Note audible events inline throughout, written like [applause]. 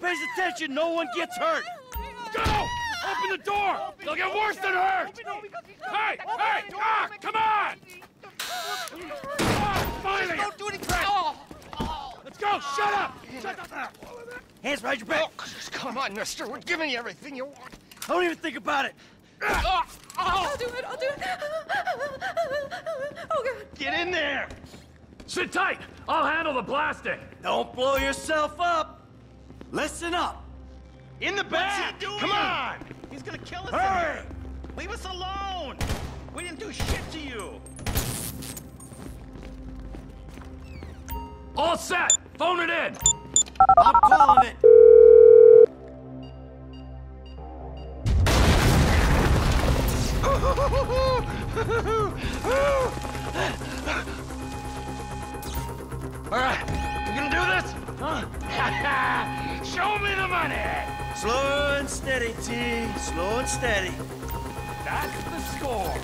pays attention, no one gets hurt. Go! Open the door! They'll get worse than hurt! Hey! Hey! Ah! Come on! Ah, finally! Don't do any crap! Let's go! Shut up! Shut up! Hands behind your back! Oh, come on, mister. We're giving you everything you want. Don't even think about it! Oh, I'll do it, I'll do it. Oh, God. Get in there! Sit tight! I'll handle the blasting! Don't blow yourself up! Listen up! In the back! Come on! He's gonna kill us Hurry! Leave us alone. We didn't do shit to you. All set! Phone it in! I'm calling it! [laughs] all right. You gonna do this? Huh? [laughs] Show me the money. Slow and steady, T. Slow and steady. That's the score!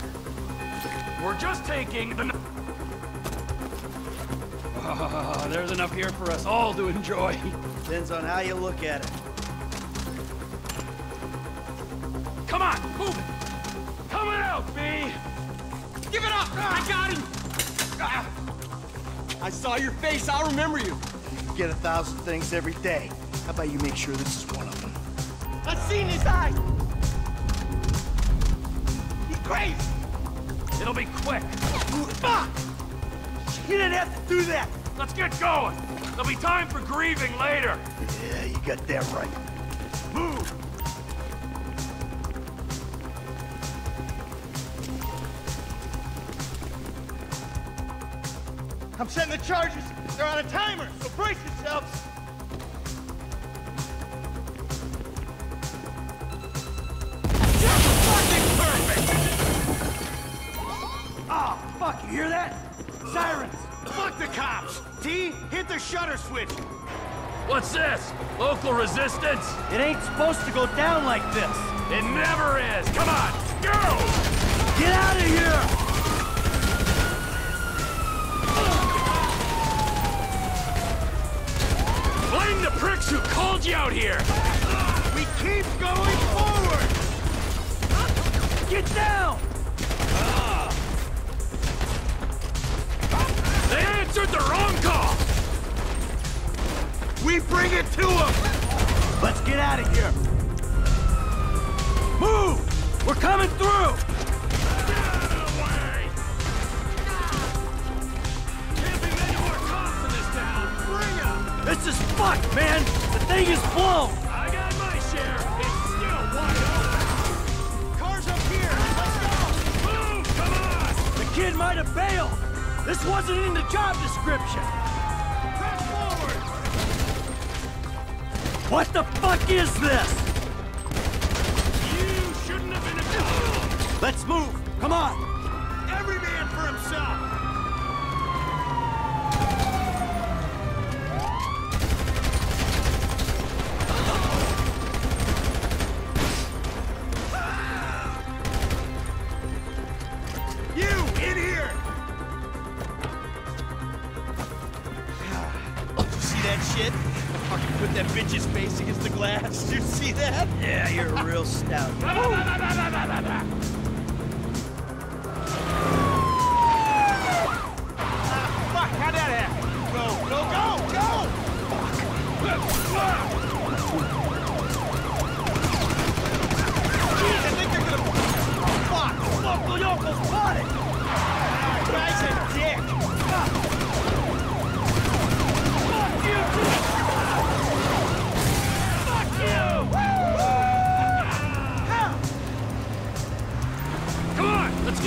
We're just taking the... Oh, there's enough here for us all to enjoy. Depends on how you look at it. Come on, move it! Coming out, B! Give it up! I got him! Ah. I saw your face. I'll remember you. You get a thousand things every day. How about you make sure this is one of them? I've seen his eyes. He's crazy. It'll be quick. Fuck! You didn't have to do that! Let's get going! There'll be time for grieving later! Yeah, you got that right. Move! I'm setting the charges. They're on a timer, so brace yourselves. Oh, fuck, you hear that? Sirens! Fuck the cops. T, hit the shutter switch. What's this? Local resistance? It ain't supposed to go down like this. It never is! Come on, go! Get out of here! Blown! I got my share! It's still wide open! Cars up here. Let's go. Move! Come on! The kid might have bailed! This wasn't in the job description! Press forward. What the fuck is this? You shouldn't have been a... Let's move! Come on! Every man for himself. Shit? Fucking put that bitch's face against the glass. Did [laughs] you see that? Yeah, you're a real stout. [laughs]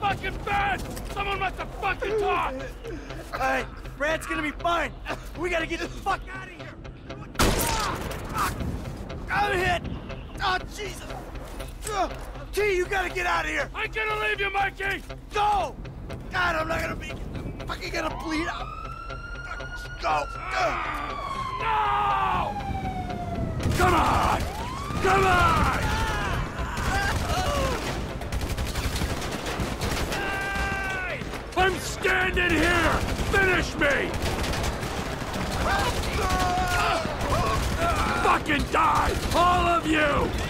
Fucking bed! Someone must have fucking [laughs] talked! Alright, Brad's gonna be fine. We gotta get the fuck out of here. Ah! I'm hit. Oh, Jesus. T, you gotta get out of here. I'm gonna leave you, Mikey! Go! God, I'm not gonna make it. I'm fucking gonna bleed out. Go. No! Come on! Come on! Hey! I'm standing here! Finish me! Fucking die! All of you!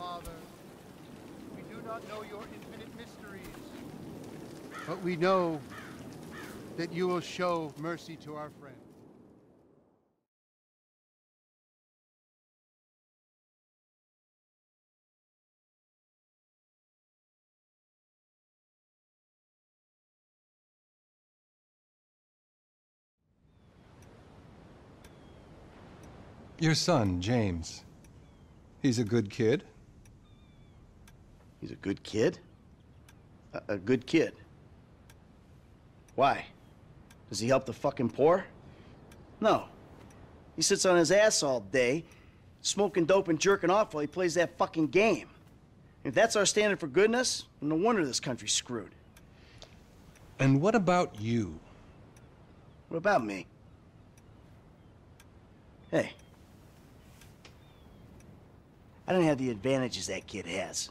Father, we do not know your infinite mysteries, but we know that you will show mercy to our friend. Your son, James. He's a good kid. He's a good kid? A, a good kid. Why? Does he help the fucking poor? No. He sits on his ass all day, smoking dope and jerking off while he plays that fucking game. If that's our standard for goodness, no wonder this country's screwed. And what about you? What about me? Hey. I don't have the advantages that kid has.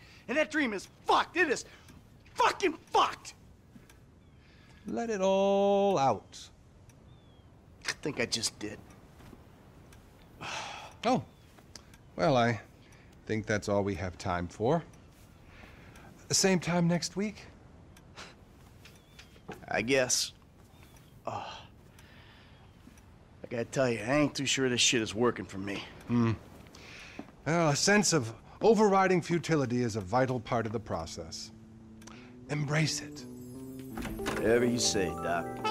And that dream is fucked. It is fucking fucked. Let it all out. I think I just did. [sighs] Oh. Well, I think that's all we have time for. The same time next week? [sighs] I guess. Oh. I gotta tell you, I ain't too sure this shit is working for me. Hmm. Well, a sense of overriding futility is a vital part of the process. Embrace it. Whatever you say, Doc.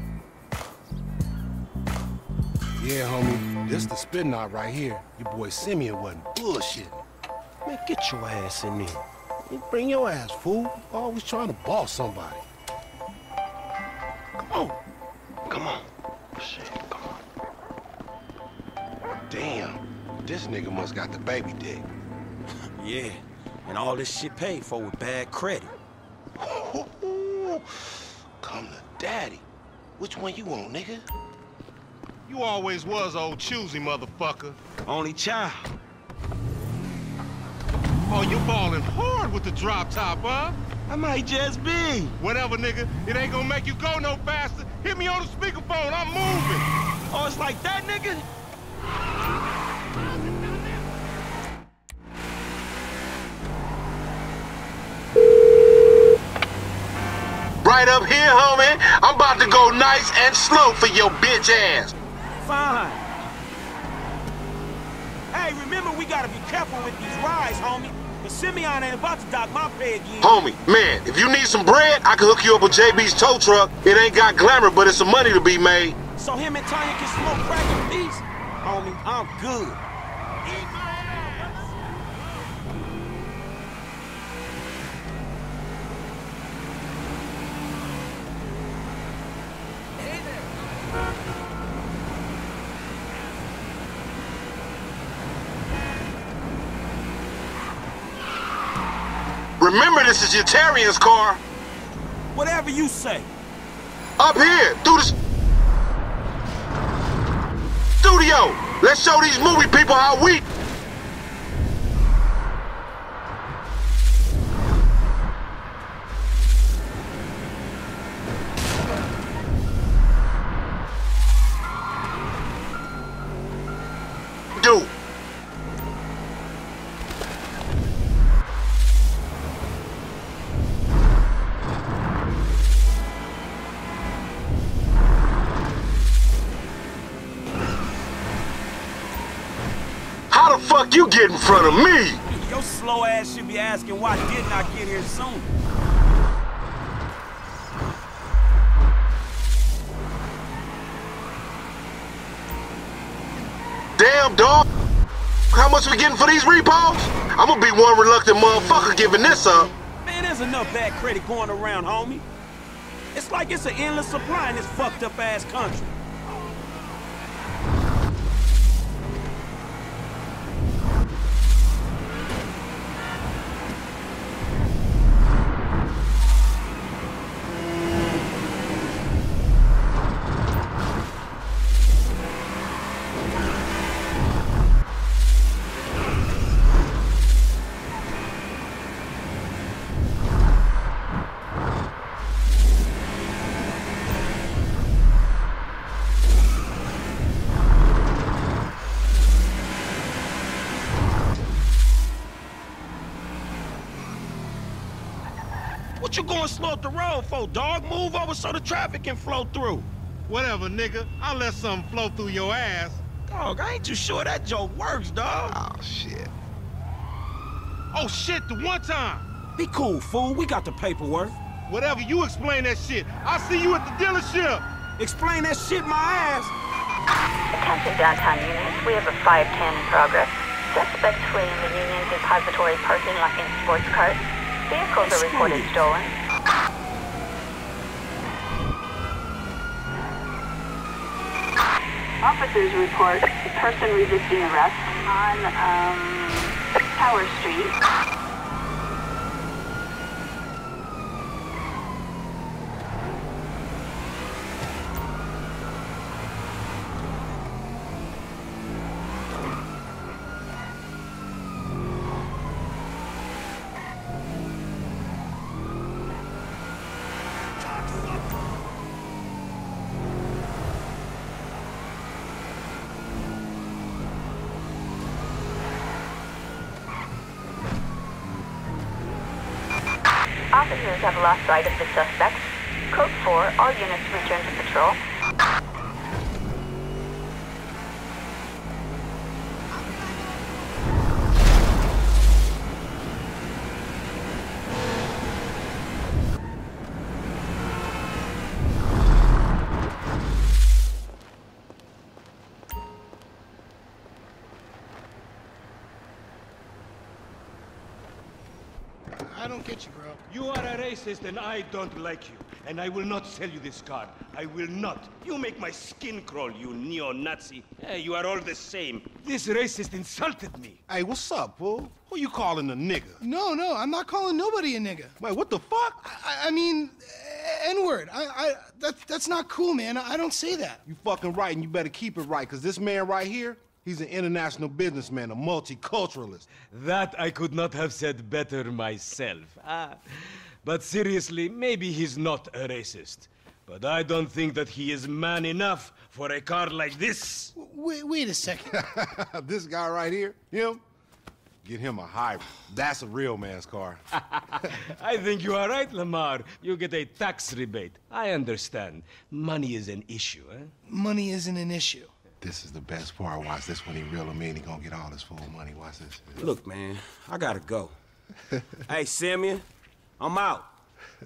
Yeah, homie. This the spin knot right here. Your boy Simeon wasn't bullshitting. Man, get your ass in there. You bring your ass, fool. Always trying to boss somebody. Come on. Come on. Shit, come on. Damn. This nigga must got the baby dick. [laughs] Yeah, and all this shit paid for with bad credit. [laughs] Come to daddy. Which one you want, nigga? You always was old choosy, motherfucker. Only child. Oh, you balling hard with the drop top, huh? I might just be. Whatever, nigga. It ain't gonna make you go no faster. Hit me on the speakerphone. I'm moving. Oh, it's like that, nigga? Right up here, homie. I'm about to go nice and slow for your bitch ass. Fine. Hey, remember we gotta be careful with these rides, homie. But Simeon ain't about to dock my pay again. Homie, man, if you need some bread, I can hook you up with JB's tow truck. It ain't got glamour, but it's some money to be made. So him and Tonya can smoke crack in peace? Homie, I'm good. Remember, this is your Yetarian's car. Whatever you say. Up here, through the studio. Let's show these movie people how we. You get in front of me? Your slow ass should be asking why didn't I get here soon? Damn, dog. How much we getting for these repos? I'm gonna be one reluctant motherfucker giving this up. Man, there's enough bad credit going around, homie. It's like it's an endless supply in this fucked up ass country. What you going slow up the road for, dog? Move over so the traffic can flow through. Whatever, nigga. I'll let something flow through your ass. Dog, I ain't too sure that joke works, dog. Oh, shit. Oh, shit, the one time. Be cool, fool. We got the paperwork. Whatever, you explain that shit. I'll see you at the dealership. Explain that shit my ass. Attention downtown units, we have a 510 in progress. Suspect fleeing the Union Depository parking lot in sports cart. Vehicles are reported stolen. Officers report a person resisting arrest on um, Tower Street. Officers have lost sight of the suspect. Code 4, all units return to patrol. Racist and I don't like you. And I will not sell you this car. I will not. You make my skin crawl, you neo-Nazi. Hey, you are all the same. This racist insulted me. Hey, what's up, fool? Who you calling a nigga? No, no, I'm not calling nobody a nigga. Wait, what the fuck? I, I mean, N-word. I, I, that, that's not cool, man. I, I don't say that. You fucking right, and you better keep it right, because this man right here, he's an international businessman, a multiculturalist. That I could not have said better myself. Ah. But seriously, maybe he's not a racist. But I don't think that he is man enough for a car like this. Wait, wait a second. [laughs] this guy right here, him, get him a hybrid. That's a real man's car. [laughs] I think you are right, Lamar. You get a tax rebate. I understand. Money is an issue, eh? Money isn't an issue. This is the best part. Watch this when he reel him in. He gonna get all his full money. Watch this. Look, man, I gotta go. [laughs] hey, Simeon, I'm out.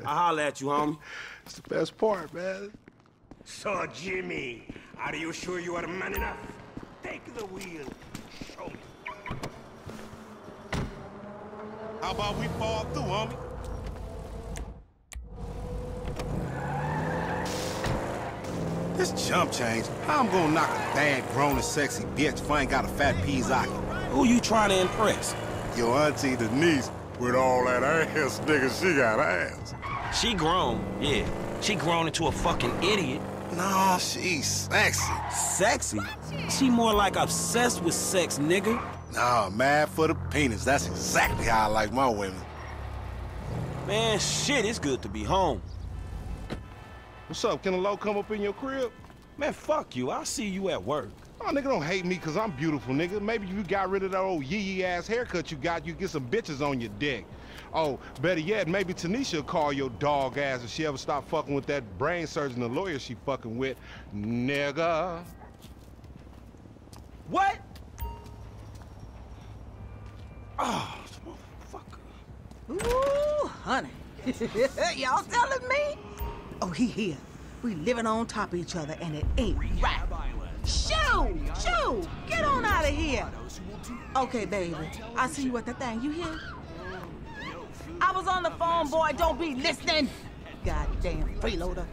I'll holler at you, homie. It's the best part, man. So, Jimmy, are you sure you are man enough? Take the wheel. Show me. How about we fall through, homie? This jump change, how I'm gonna knock a bad, grown and sexy bitch if I ain't got a fat Pizaki? Who you trying to impress? Your auntie Denise, with all that ass, nigga, she got ass. She grown, yeah. She grown into a fucking idiot. No, she's sexy. Sexy? She more like obsessed with sex, nigga. Nah, mad for the penis. That's exactly how I like my women. Man, shit, it's good to be home. What's up? Can a low come up in your crib? Man, fuck you. I'll see you at work. Oh, nigga, don't hate me because I'm beautiful, nigga. Maybe you got rid of that old yee-yee-ass haircut you got, you get some bitches on your dick. Oh, better yet, maybe Tanisha will call your dog ass if she ever stop fucking with that brain surgeon the lawyer she fucking with. Nigga. What? Oh, motherfucker. Ooh, honey. [laughs] Y'all telling me? Oh, he here. We living on top of each other, and it ain't right. Shoo! Shoo! Get on out of here! Okay, baby. I see you at the thing. You hear? I was on the phone, boy. Don't be listening. Goddamn freeloader.